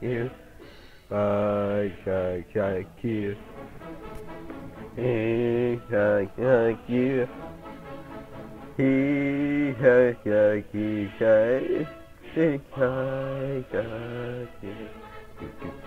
you. I like you. He like you. He like you. He like you.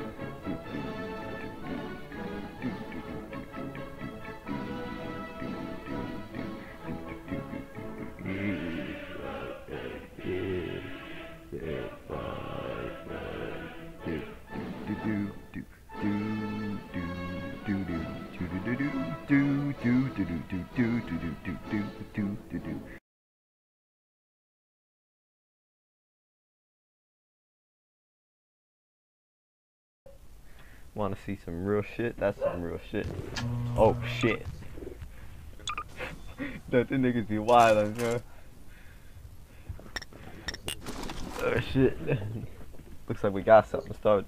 Want to see some real shit? That's some real shit. Oh shit. that the niggas be wild, bro. Oh shit. Looks like we got something started.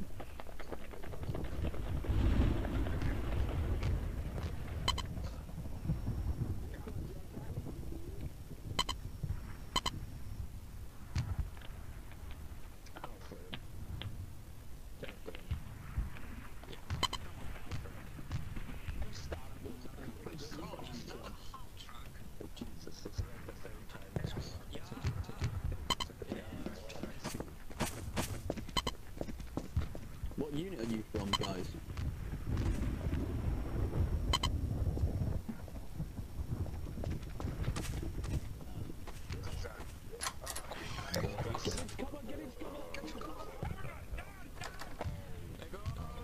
What unit are you from, guys?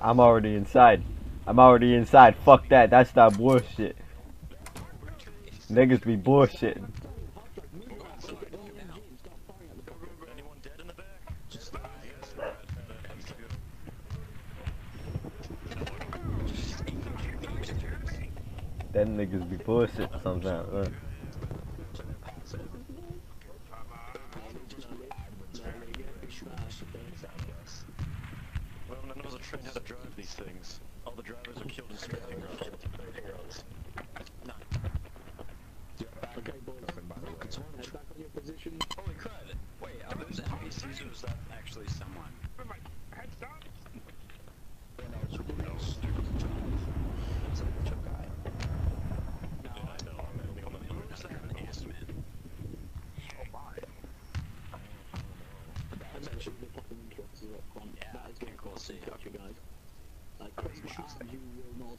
I'm already inside. I'm already inside. Fuck that. That's not bullshit. Niggas be bullshitting. You will not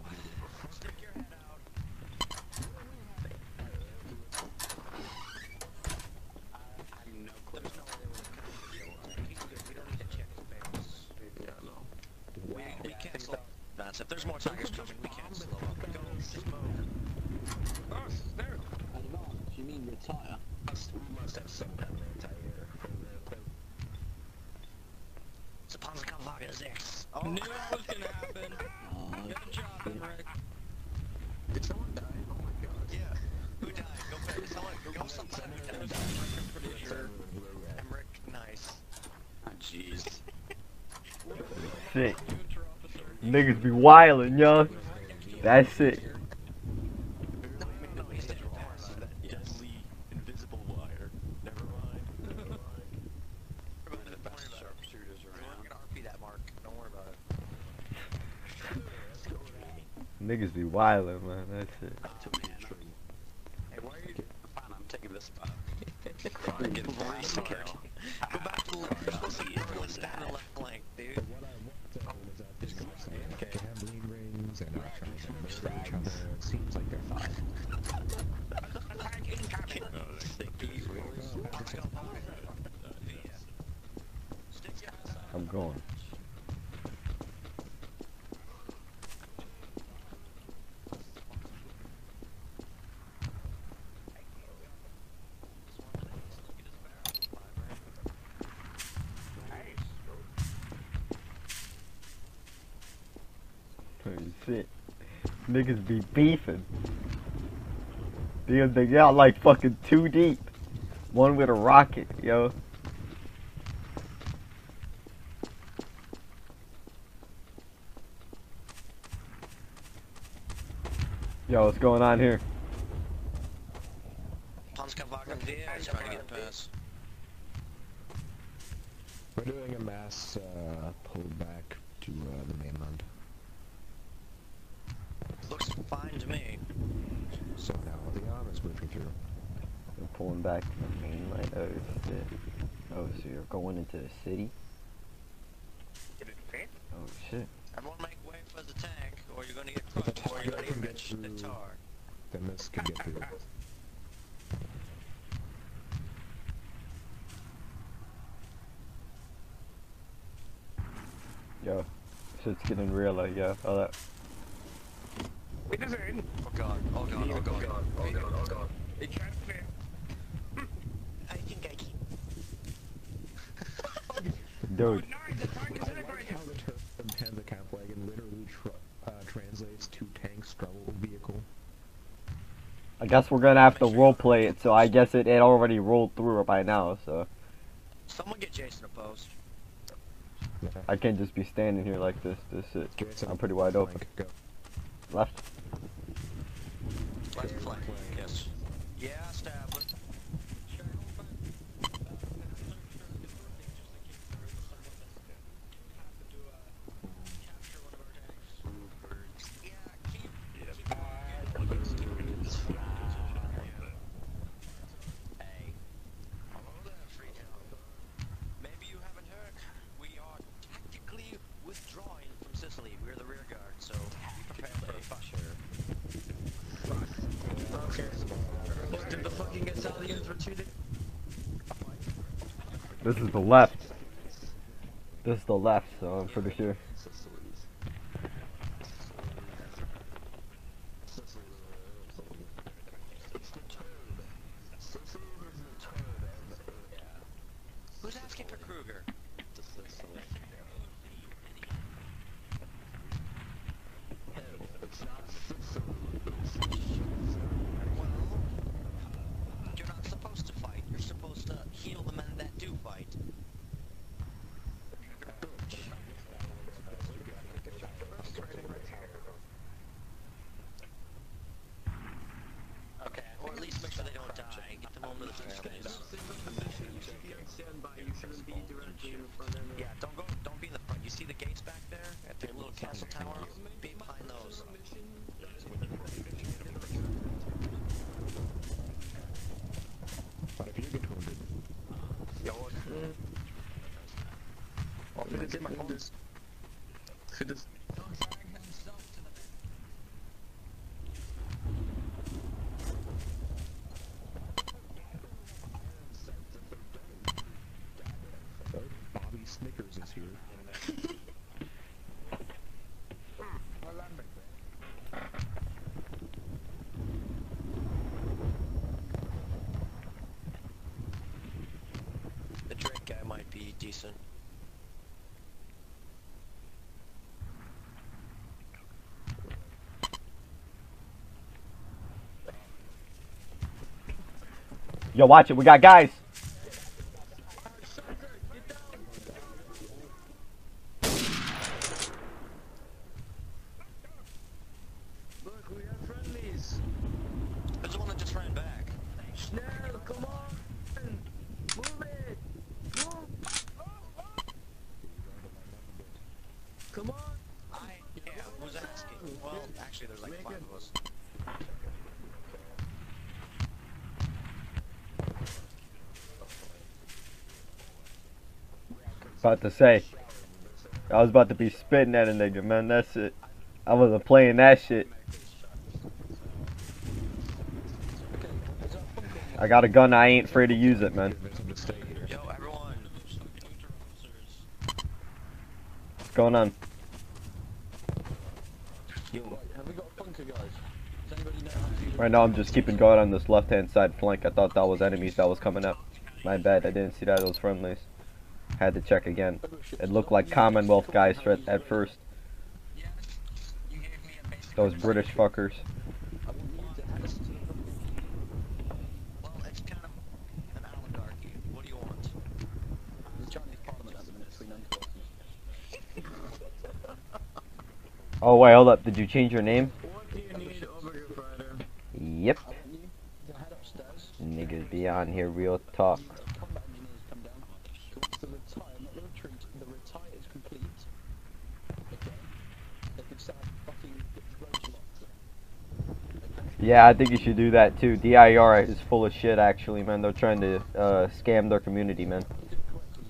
that mark. Don't worry about it. Niggas be wildin', man. That's it. To be true. Hey, why are you? Fine, I'm taking this spot. Fine, get three security. Go back to the left. You're supposed to be everyone's down the left flank, dude. What I want though is that these guys they have lean rings and are trying to murder each other. It seems like they're fine. I'm going. Holy shit. Niggas be beefing. Damn, they got like fucking two deep. One with a rocket, yo. Yo, what's going on here? Panzerkampfwagen there is trying to get past. We're doing a mass uh, pullback to uh, the mainland. Looks fine to me. So now the moving through. We're pulling back to the mainland. Oh shit. Oh, so you're going into the city? Oh shit. Everyone make way for the tank, or you're gonna get crushed, or you're gonna get rich the tar. Then this can get through. Yo, shit's getting realer, yo. Oh, that. Oh god, oh god, oh god, oh god, oh god, oh god. I think I keep. Dude, I like how the term Panzerkampfwagen literally translates to tank struggle vehicle. I guess we're gonna have to roleplay it, so I guess it, it already rolled through by now, so Someone get Jason a post. I can't just be standing here like this. This shit. Jason, I'm pretty wide open. flank, Go. Left. Left flank, yes. Yeah, established. Yeah, keep. Hey. Hello there, Freetown. Maybe you haven't heard. We are tactically withdrawing from Sicily. We're the rear guard, so be prepared for a fuck. Okay. Did the fucking Italians retreat? This is the left. This is the left, so I'm pretty sure. Who's asking for Kruger? Well, you're not supposed to fight. You're supposed to heal the men that do fight. Okay, or at least make sure they don't die. Get them home to the families. Yeah, don't go. Don't be in the front. You see the gates back there at the little castle tower? Be behind those. But if you get wounded, It's in my phone. This, see this, Bobby Snickers is here. The Drake guy might Yo, watch it. We got guys. look, we have friendlies. Who's the one that just ran back? Snell, come on, move it, move. Come on. I yeah, who's asking? Well, actually, there's like five of us. About to say. I was about to be spitting at a nigga, man. That's it. I wasn't playing that shit. I got a gun. I ain't afraid to use it, man. Yo, everyone. What's going on? Right now, I'm just keeping guard on this left-hand side flank. I thought that was enemies that was coming up. My bad. I didn't see that. It was friendlies. Had to check again. It looked like Commonwealth guys at, first. Those British fuckers. Oh wait, hold up. Did you change your name? Yep. Niggas be on here real talk. Combat engineers come down. Once the retire, not the retreat, the retire is complete. Okay. They can start fucking roadblocks. Yeah, I think you should do that too. DIR is full of shit, actually, man. They're trying to uh, scam their community, man.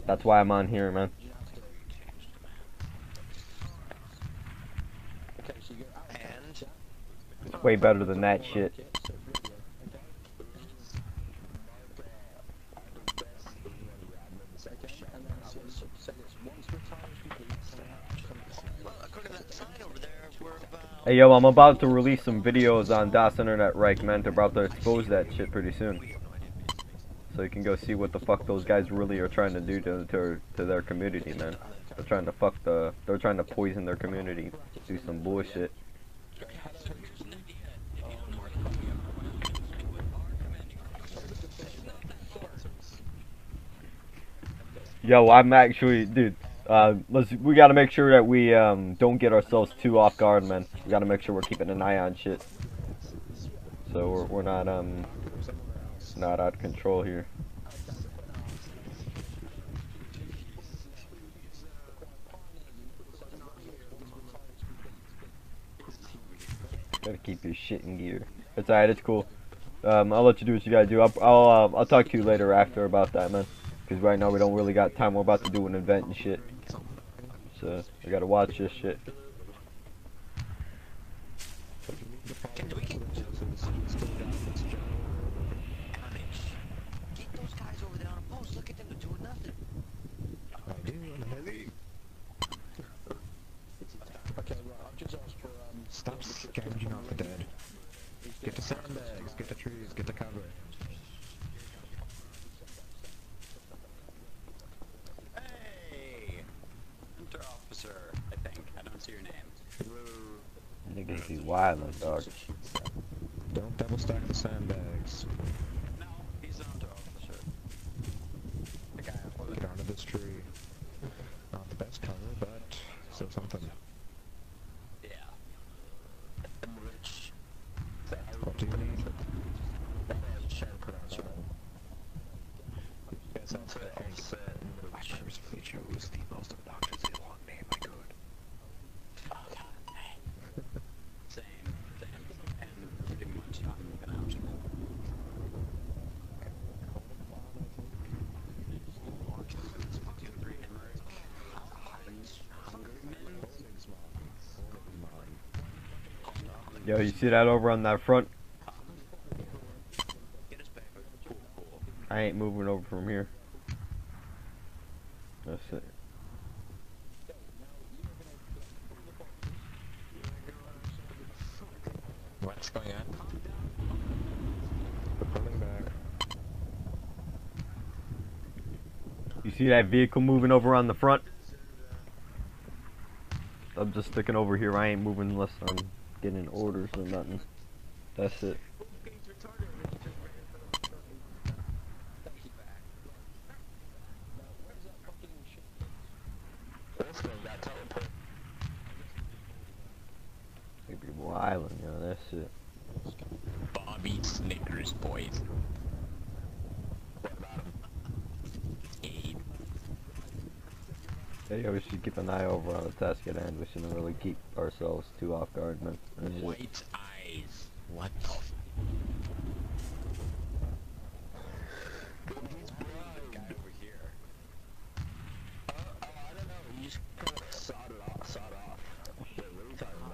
That's why I'm on here, man. Okay, so you go out. And Way better than that shit. Okay, so radio, okay? Okay, and then I want to say this. Once retire is complete, well, according to that sign over there, we're about. Hey, yo, I'm about to release some videos on Das Internet Reich, man. They're about to expose that shit pretty soon. So you can go see what the fuck those guys really are trying to do to, to, to their community, man. They're trying to fuck the... They're trying to poison their community. Do some bullshit. Yo, I'm actually, dude. Uh, let's. We gotta make sure that we um don't get ourselves too off guard, man. We gotta make sure we're keeping an eye on shit. So we're we're not um not out of control here. Gotta keep your shit in gear. It's alright. It's cool. Um, I'll let you do what you gotta do. I'll I'll, uh, I'll talk to you later after about that, man. Because right now we don't really got time. We're about to do an event and shit. So we gotta watch this shit. I. Stop scavenging off the dead. Get the sandbags, get the cover. Hey! Unteroffizier, I think. I don't see your name. Niggas be wildin', dog. Don't double stack the sandbags. No, he's the Unteroffizier. The guy up over Get onto this tree. Not the best cover, but still something. Yeah. Rich. What do you need? Guess I'll say I purposefully chose the most obnoxiously long name I could. Oh god, hey. Same, same. And pretty much I'm gonna out. Yo, you see that over on that front? Get his paper. Cool, cool. I ain't moving over from here. That's it. What's going on? They're pulling back. You see that vehicle moving over on the front? I'm just sticking over here. I ain't moving unless I'm getting orders or nothing. That's it. Where's that fucking shit? This thing got teleported. They be wildin', yo. That's it. Bobby Snickers, boys. What about him? Abe. Yo, we should keep an eye over on the task at hand. We shouldn't really keep ourselves too off guard, man. White eyes. What the f- guy over here. I don't know. He just kind of sawed off. Sawed off. What are you talking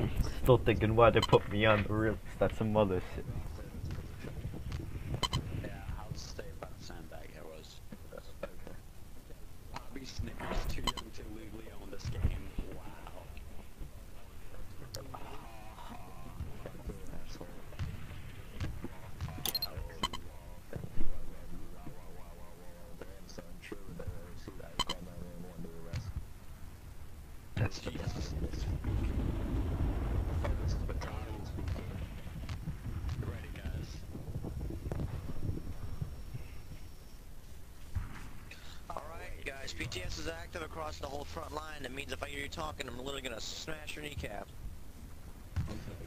about? Still thinking why they put me on the real. That's some other shit. Yeah, how safe on a sandbag I was. Bobby Snickers, too young to legally own this game. Wow. Asshole. That's Jesus. Focus, battalion speaking. You ready, guys? Alright, guys, PTS is active across the whole front line. That means if I hear you talking, I'm literally gonna smash your kneecap.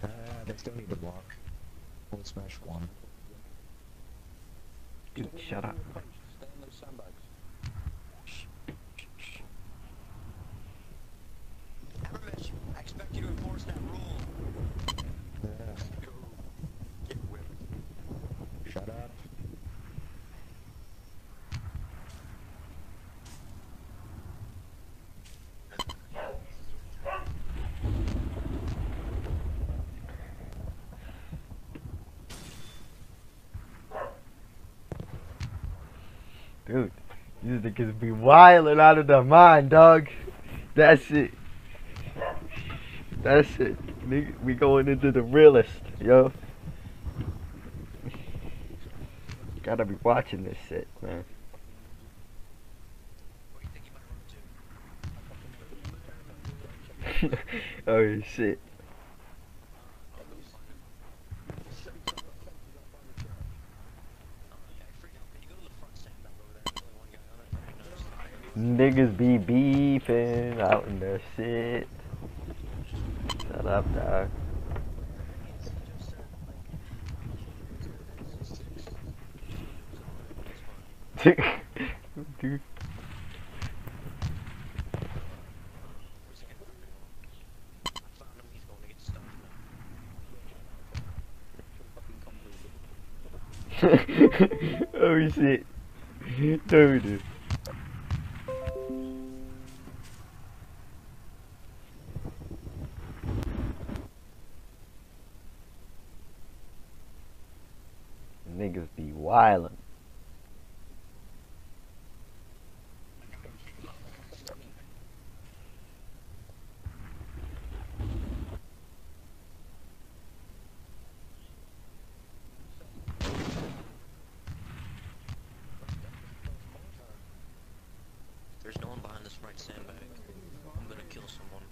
Ah, they still need to block. We'll smash one. Dude, shut up. Stay in those sandbags. Evermitch, I expect you to enforce that rule. Yeah. Get whipped. Shut up. Dude, these niggas be wildin' out of their mind, dog. That's it. That's it. Nigga, we going into the realest, yo. Gotta be watching this shit, man. oh do you think you might run to? oh shit. Oh, yeah, I freaked out. Can you go to the front sandbag over there? There's only one guy on it. I noticed. Niggas be beefing out in their shit. Shut up, dog. Dude. Oh shit. Dude. Niggas be wildin'. There's no one behind this right sandbag. I'm gonna kill someone.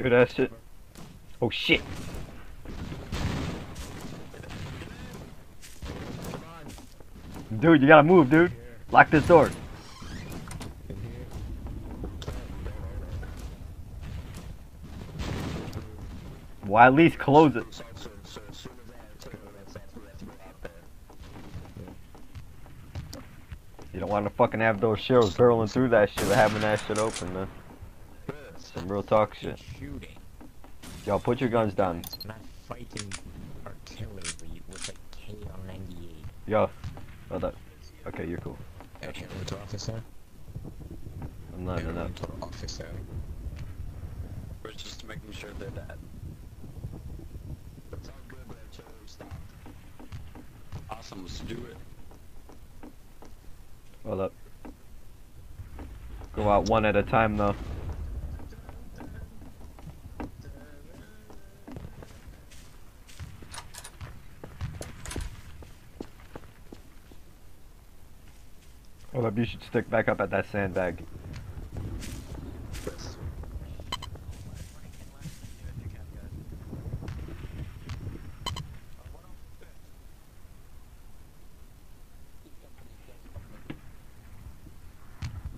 Hear that shit? Oh shit! Dude, you gotta move, dude. Lock this door. Well, at least close it. You don't want to fucking have those shells barreling through that shit having that shit open, man. Some real talk shit. Shooting. Y'all put your guns down. It's not fighting artillery with a KR-98. Yo, hold up. Okay, you're cool. Okay, went to officer. I'm not in that. Went to officer. We're just making sure they're dead. It's all good, but artillery stopped. Awesome, let's do it. Hold up. Go out one at a time, though. Up, you should stick back up at that sandbag.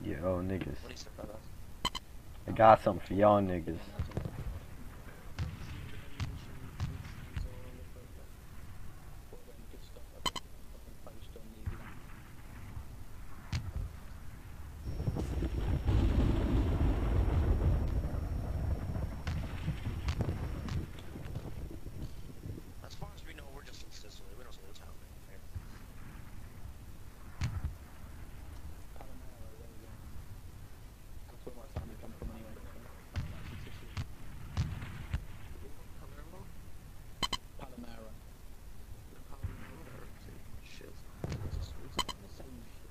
Yo, niggas. I got something for y'all niggas. Well, then, good stuff. I think fucking post on the As far as we know, we're just in Sicily. We don't see what's happening here. Palermo, there we go. That's where my family come from anyway. so I'm actually Sicily. Palermo. Shit. It's just- it's not the same shit.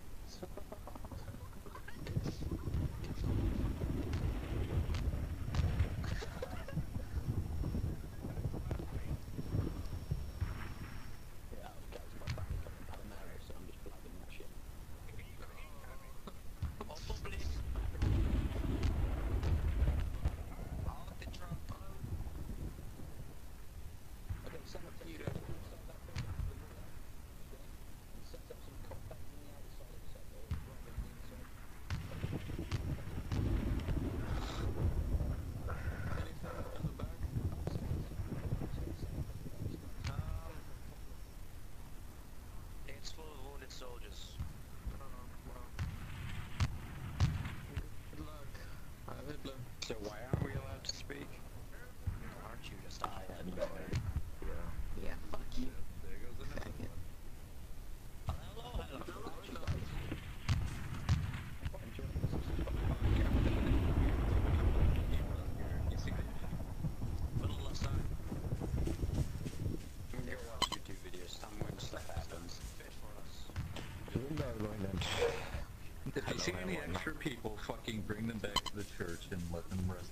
Yeah, okay, so my family come from Palermo, so I'm just blabbing that shit. Okay, set up you set that thing up the wall. Okay. Set up some contacts on the outside of the set or rather than the inside. It's full of wounded soldiers. So why aren't we allowed to speak? Aren't you just I had no idea. Yeah. Yeah, fuck you. There goes another Dang it. Hello, hello. Little less time. I'm gonna watch YouTube videos. Tell me when stuff happens. Fit for us. If you see any extra people, fucking bring them back to the church and let them rest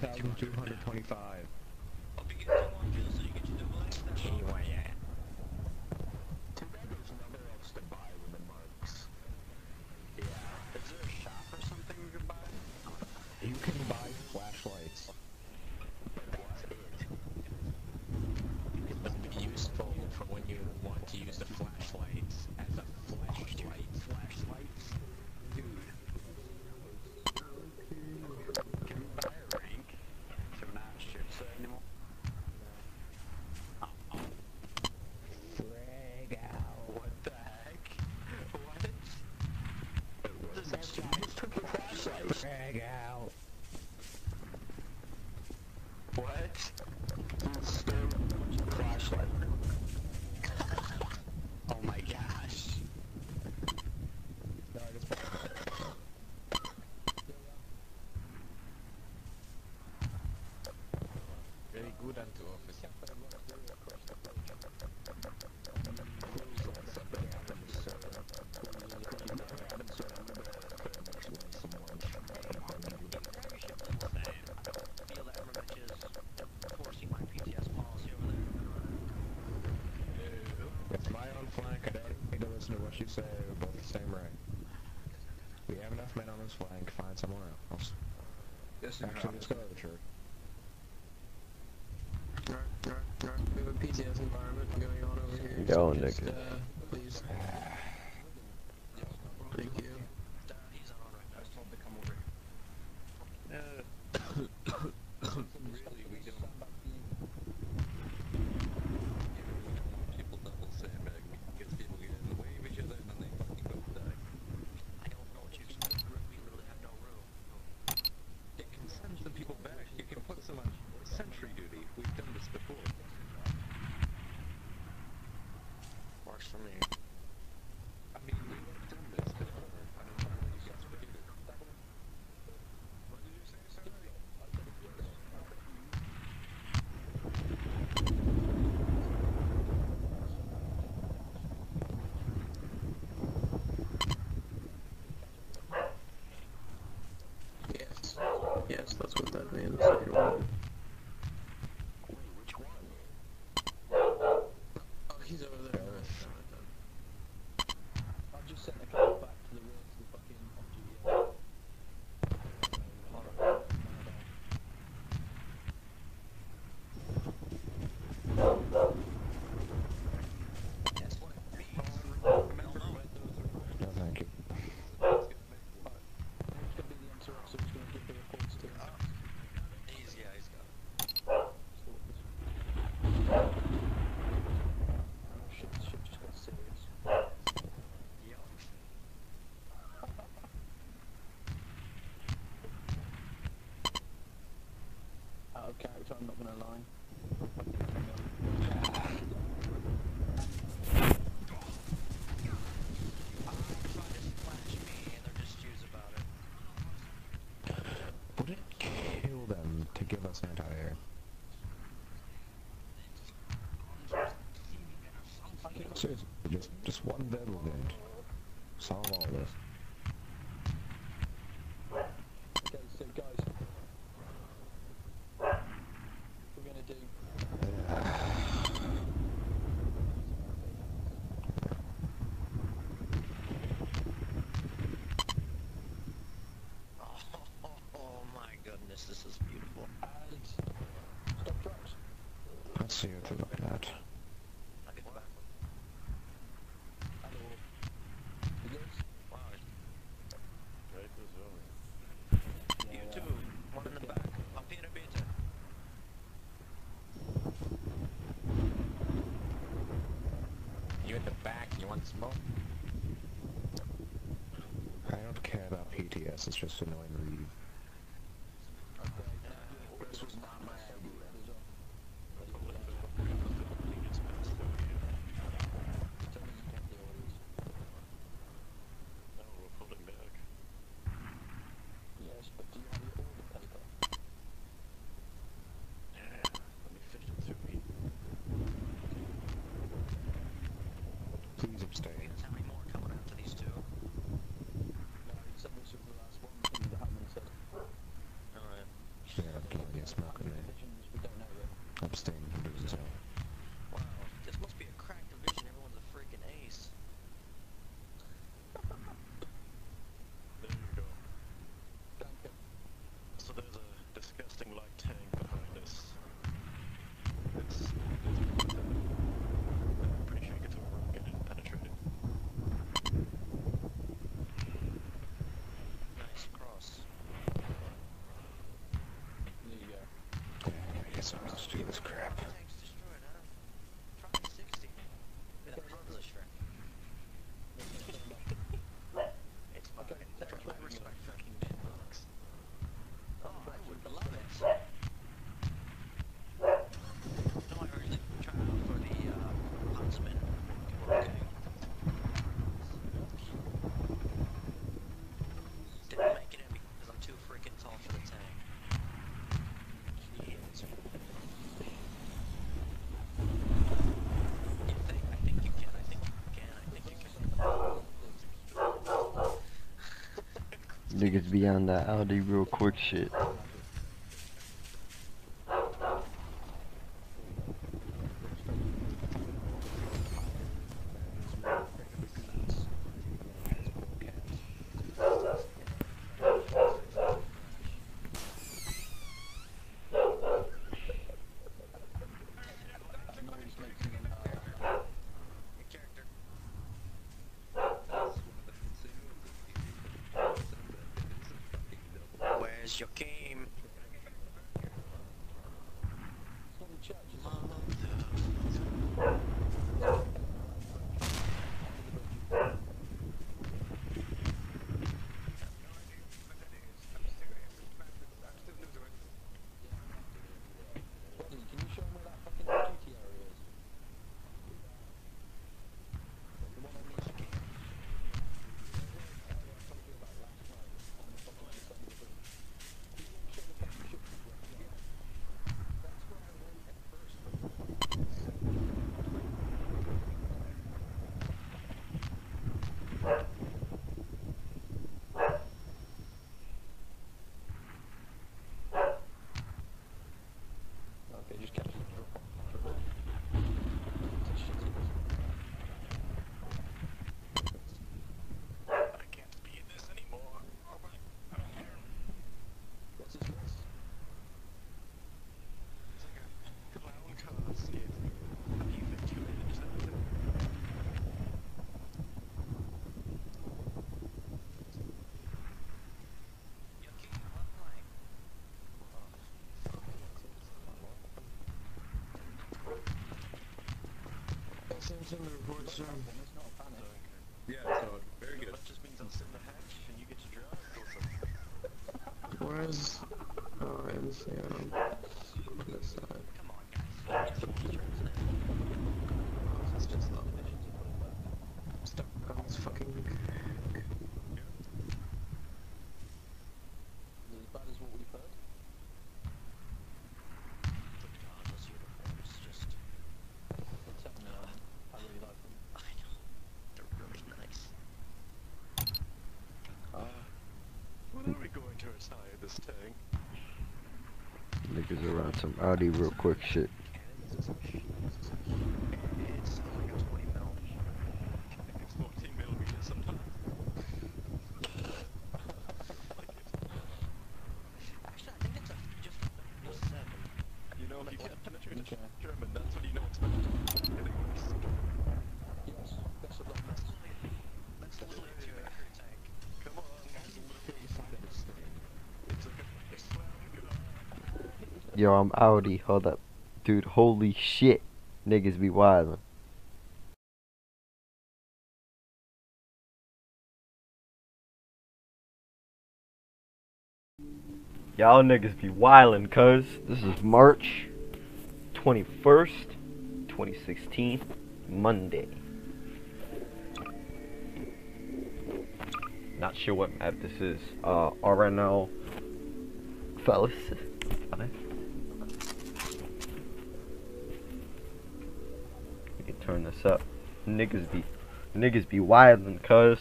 Two hundred twenty-five. it's my own flank, cadet. we need to listen to what you say we're both the same rank. We have enough men on this flank, find somewhere else. Yes, Actually, let's go to the church. Yeah. that's what that means. of character, I'm not going to lie. Would it kill them to give us anti-air? Seriously, just, just one dead then, Solve all this. niggas be on that Audi real quick shit. send the soon. Yeah, so very good. That just means I'll the hatch and you get to drive or something. Where's... Oh, I. this tank. Niggas around some Audi real quick shit. Yo, I'm Audi. Hold up. Dude, holy shit. Niggas be wildin'. Y'all niggas be wildin', cuz. This is March 21st, 2016, Monday. Not sure what map this is. Uh, RNL. Fellas. Fellas. turn this up. Niggas be, niggas be wildin', cuz.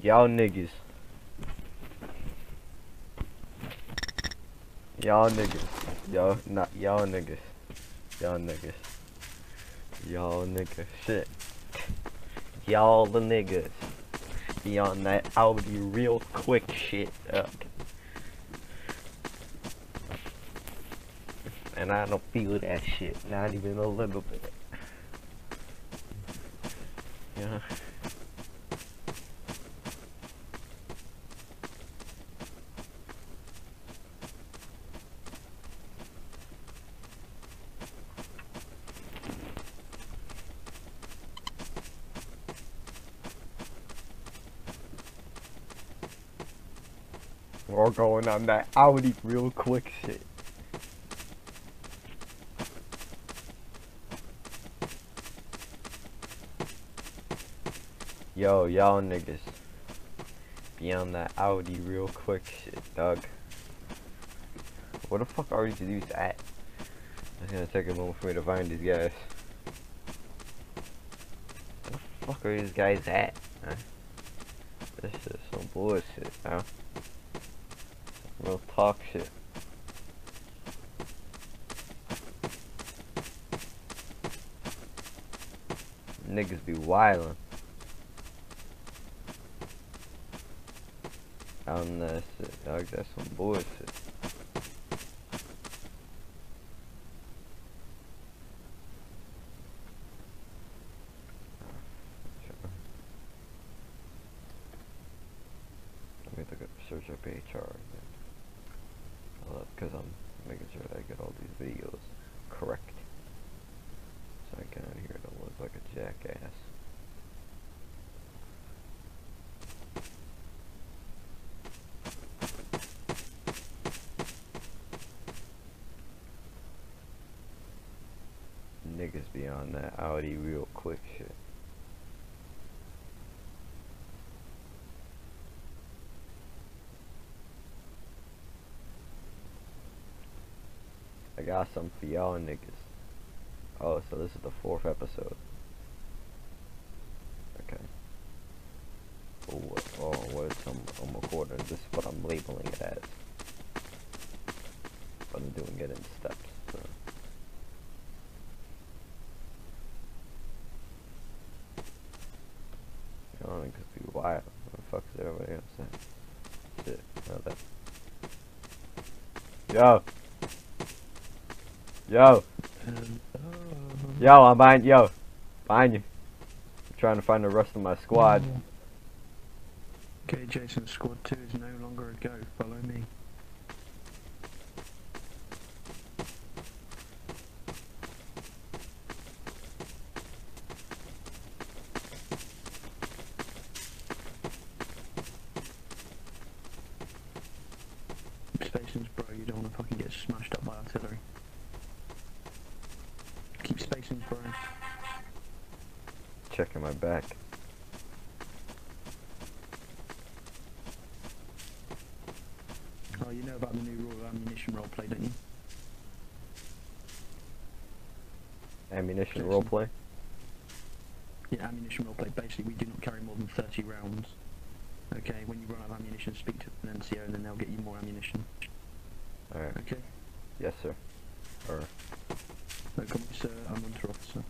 Y'all niggas. Y'all niggas. Y'all not y'all niggas. Y'all niggas. Y'all niggas. Shit. Y'all the niggas. on that, I'll be real quick shit up. And I don't feel that shit. Not even a little bit. Yeah. We're going on that Audi real quick shit. Yo, y'all niggas. Be on that Audi real quick shit, dog. Where the fuck are these at? It's gonna take a moment for me to find these guys. Where the fuck are these guys at? Huh? This is some bullshit, now. Real talk shit. Niggas be wildin'. That shit, dog. That's some bullshit. Let me look up search up HR again. Because I'm making sure that I get all these videos correct. So I get out here don't look like a jackass. Niggas be on that Audi real quick shit. I got some for y'all niggas. Oh, so this is the fourth episode. Okay. Oh, oh, what I'm, I'm recording? This is what I'm labeling it as. But I'm doing it in steps. So. Y'all niggas be wild. What the fuck is everybody else saying? Shit. Yo! Yo! Yo, I'm behind yo. Behind you. I'm trying to find the rest of my squad. Okay, Jason, squad 2 is no longer a go. Follow me. Spations, bro, you don't want to fucking get smashed up by artillery. Keep spacings, bro. Checking my back. Oh, you know about the new Royal Ammunition roleplay, don't you? Ammunition Jason. roleplay. Yeah, ammunition roleplay. Basically, we do not carry more than 30 rounds. Okay, when you run out of ammunition, speak to an NCO and then they'll get you more ammunition. Alright. Okay? Yes, sir. Or No comment, sir. I'm Unteroffizier.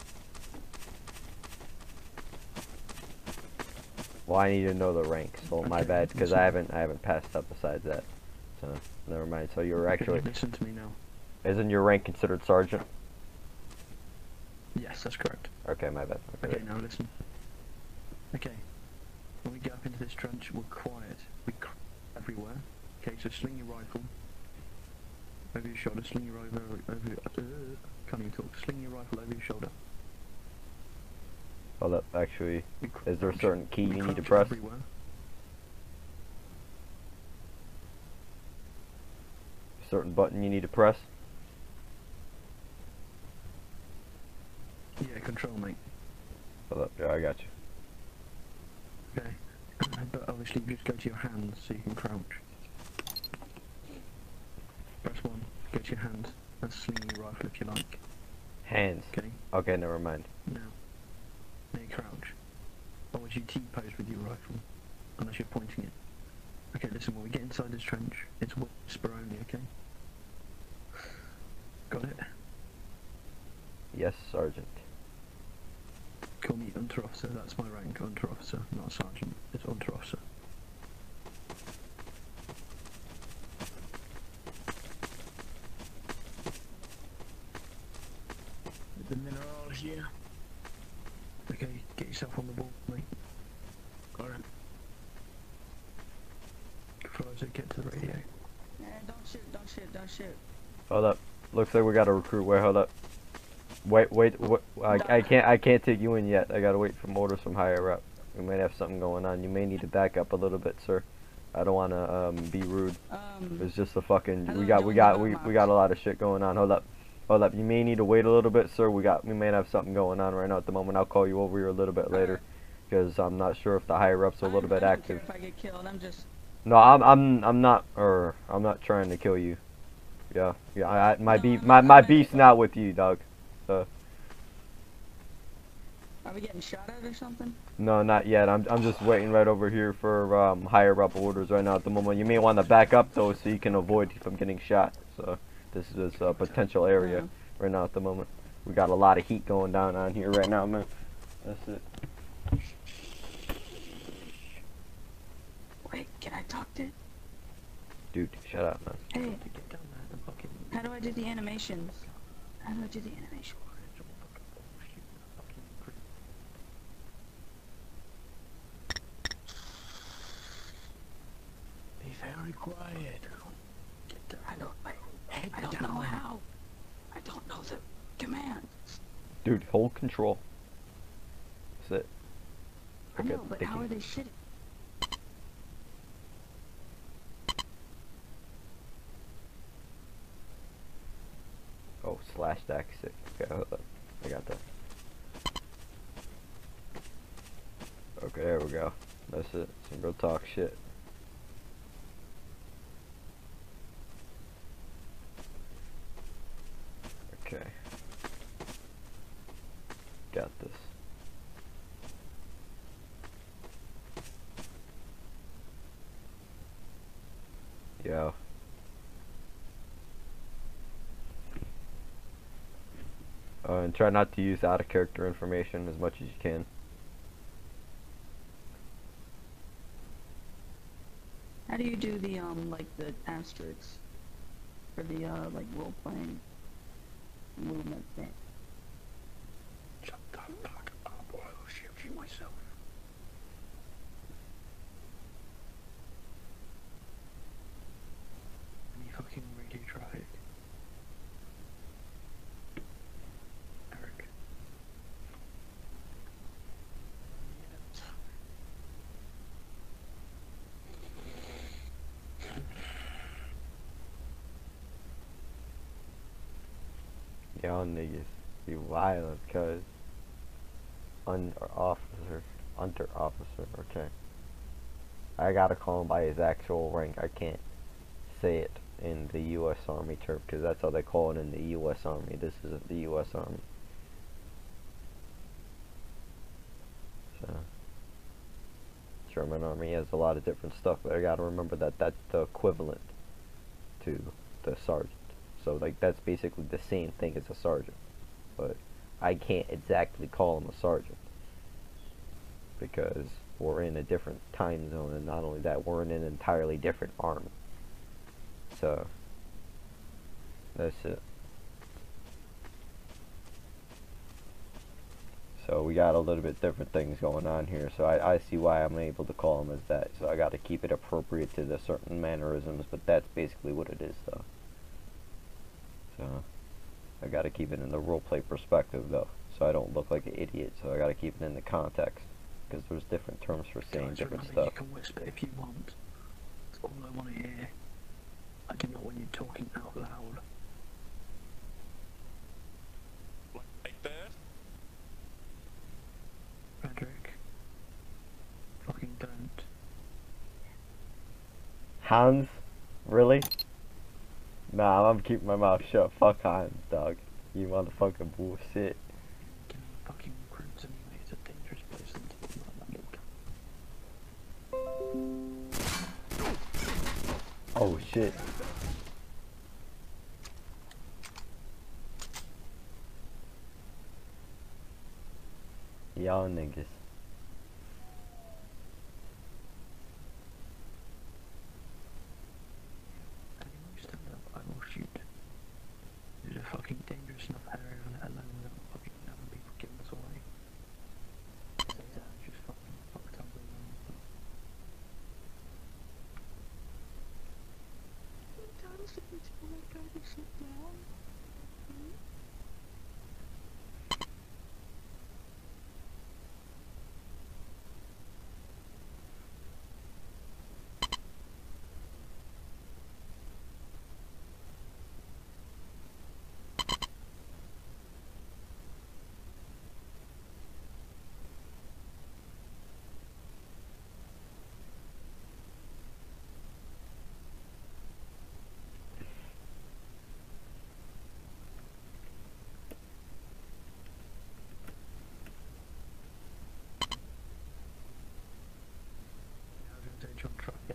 well, I need to know the ranks. So my Okay, bad, because. I haven't I haven't passed up besides that. So never mind. So you're actually Listen to me now. isn't your rank considered sergeant? Yes, that's correct. Okay, my bad. Okay, Okay. now listen. Okay. When we get up into this trench, we're quiet. We cr- everywhere. Okay, so sling your rifle over your shoulder. Sling your rifle over. over uh, can't even talk. Sling your rifle over your shoulder. Hold up. Actually, is there a certain key you need to press? Everywhere. Certain button you need to press? Yeah, control, mate. Hold up. Yeah, I got you. Okay. but obviously, you just go to your hands so you can crouch. Press one. Go to your hands. And sling your rifle if you like. Hands. Okay. Okay, never mind. There, crouch. I want you T-pose with your rifle, unless you're pointing it. Okay, listen, when we get inside this trench, it's whisper only, okay? Got it? Yes, Sergeant. Call me Unteroffizier, that's my rank, Unteroffizier, not Sergeant. It's Unteroffizier. Shoot, don't shoot. Hold up. Looks like we got a recruit. Wait, hold up. Wait, wait, wait. I, I can't, I can't take you in yet. I gotta wait for orders from higher up. We might have something going on. You may need to back up a little bit, sir. I don't wanna um be rude. Um, It's just a fucking. We got, we got, we, we got a lot of shit going on. Hold up, hold up. You may need to wait a little bit, sir. We got, we may have something going on right now at the moment. I'll call you over here a little bit later, because I'm not sure if the higher ups are a little bit I active. If I get killed, I'm just. No, I'm, I'm, I'm not, or I'm not trying to kill you. Yeah, yeah. I, I my No, beef, my, my beef's not with you, dog. Are we getting shot at or something? No, not yet. I'm, I'm just waiting right over here for um, higher up orders right now at the moment. You may want to back up though, so you can avoid from getting shot. So this is a potential area Uh, right now at the moment. We got a lot of heat going down on here right now, man. That's it. wait, can I talk to? Dude, shut up, man. Hey, Get down there and fucking... how do I do the animations? How do I do the animation? Be very quiet. I don't. I, Head I don't down. know how. I don't know the command. Dude, hold control. That's it. I Okay, know, but how are they sitting? Oh, slash stack sick. Okay, hold up. I got that. Okay, there we go. That's it. Single talk shit. Okay. Got this. Yo. Uh, and try not to use out of character information as much as you can. How do you do the um like the asterisks for the uh like role playing movement thing? Shut the fuck up or I'll shoot you myself. Any fucking radio traffic? Eric. Y'all niggas be violent, cuz. Unteroffizier. Under officer, okay. I gotta call him by his actual rank. I can't say it in the U.S. Army term, because that's how they call it in the U.S. Army. This isn't the U.S. Army. So. German Army has a lot of different stuff, but I gotta remember that that's the equivalent to the sergeant. So like that's basically the same thing as a sergeant. But I can't exactly call him a sergeant. Because we're in a different time zone and not only that, we're in an entirely different army. So that's it. So we got a little bit different things going on here. So I, I see why I'm able to call him as that. So I got to keep it appropriate to the certain mannerisms, but that's basically what it is, though. So I got to keep it in the roleplay perspective, though, so I don't look like an idiot. So I got to keep it in the context, because there's different terms for saying Guys, different remember, stuff. You can whisper if you want. It's all I want to hear. I do not want you talking out loud. Blackbird? Frederick. Fucking don't. Hans, really? Nah, I'm keeping my mouth shut. Fuck Hans, dog. You motherfucking bullshit. Give me fucking recruits anyway. It's a dangerous place and it's not that look. Oh shit. Y'all niggas. Anyone stand up, I will shoot. This is a fucking dangerous enough area, let alone without fucking having people giving us away. So yeah, just fucking fuck tumbling around. I was gonna say jump truck in.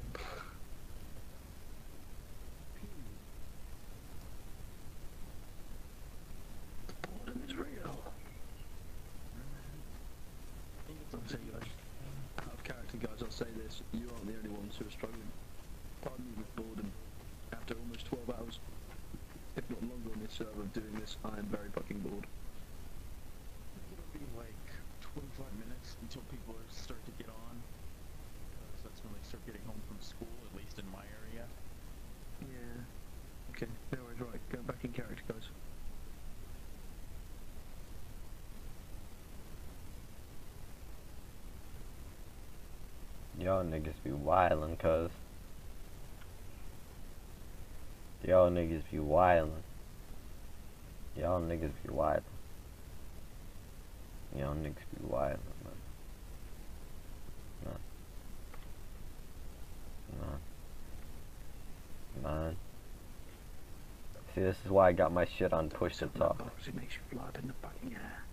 The boredom is real. I'll say guys, out of character guys, I'll say this, you aren't the only ones who are struggling. Pardon me with boredom. After almost 12 hours, if not longer on this server of doing this, I am very fucking bored. It'll be like 25 minutes until people start to get on. Uh, because that's when they start getting home from school, at least in my area. Yeah. Okay, no worries, right, go back in character guys. Y'all niggas be wildin', cuz. Y'all niggas be wildin'. Y'all niggas be wildin'. Y'all niggas be wildin', man. Man. Man. Man. See, this is why I got my shit on push to talk. It makes you fly up in the fucking air.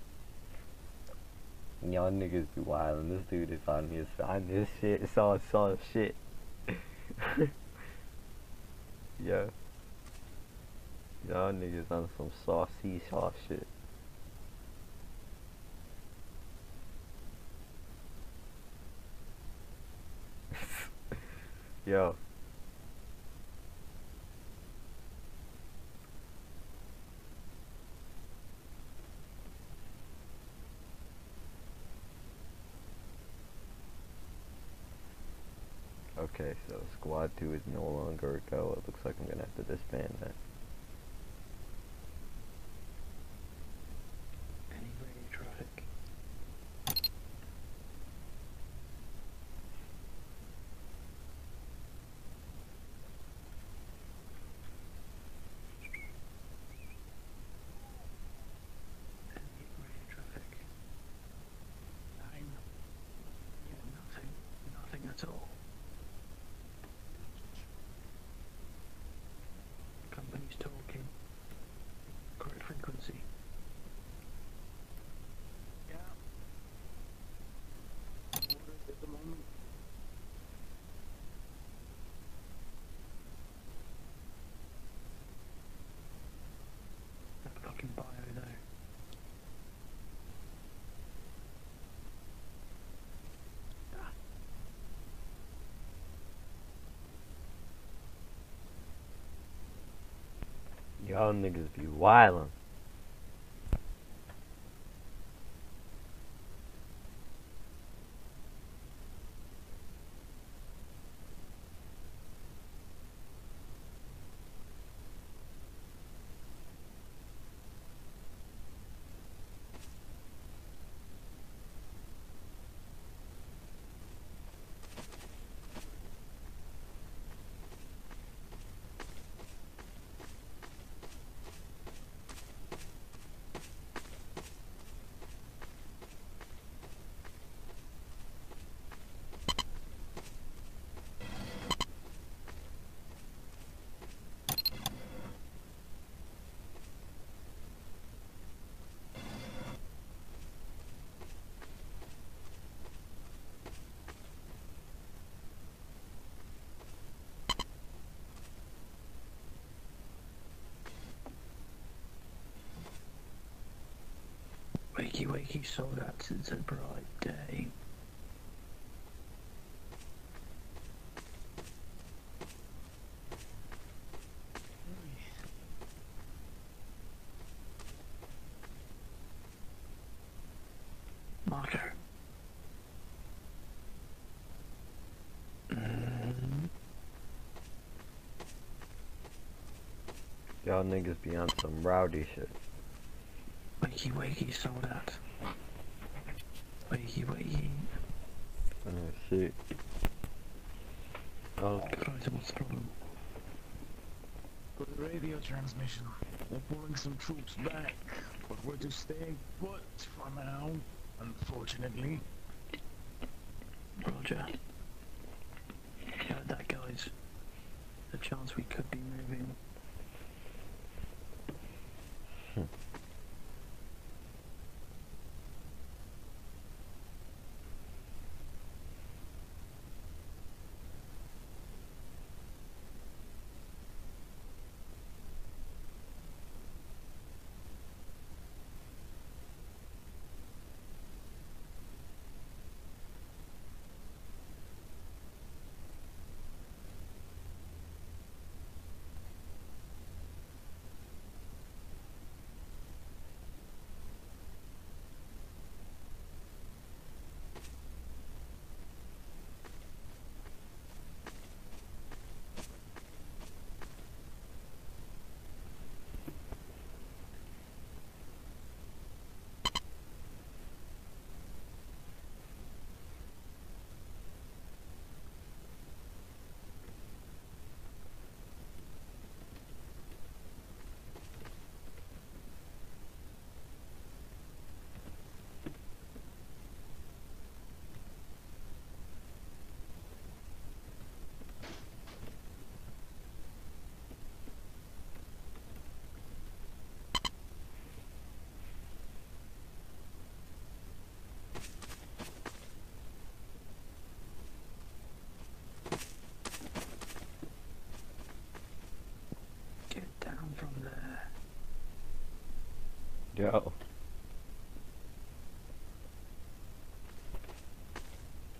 Y'all niggas be wildin'. This dude is on his on this shit. It's all solid shit. yeah. Y'all niggas on some saucy sauce shit. Yo. Okay, so squad 2 is no longer a go. It looks like I'm gonna have to disband that. Any radio traffic? Any radio traffic? Nine. Yeah, nothing. Nothing at all. Company's talking. Correct frequency. Yeah. Orders at the moment. That fucking bio though. Y'all niggas be wildin'. Wakey wakey sold out since a bright day. Mm, Y'all niggas be on some rowdy shit. Wakey wakey sold out. Wakey wakey. Oh shit. Oh, Right, what's the problem? Good radio transmission. They're pulling some troops back, but we're just staying put for now, unfortunately. Roger. Yeah, that guys. The chance we could be moving. Get down from there. Yo.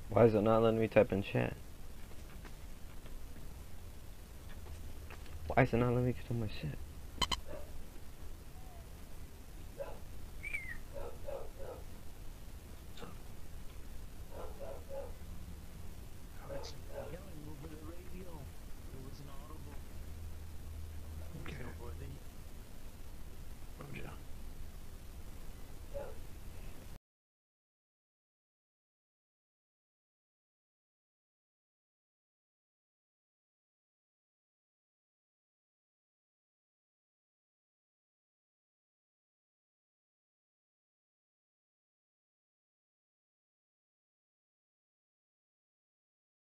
Why is it not letting me type in chat? Why is it not letting me do my shit?